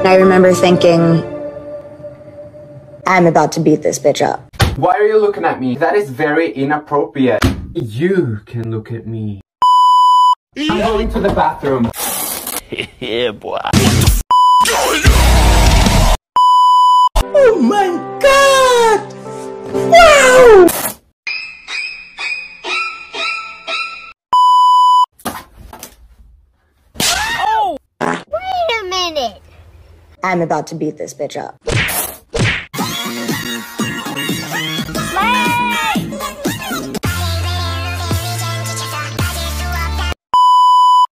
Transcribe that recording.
And I remember thinking, I'm about to beat this bitch up. Why are you looking at me? That is very inappropriate. You can look at me. I'm going to the bathroom. yeah, boy. Oh my god! Wow! I'm about to beat this bitch up.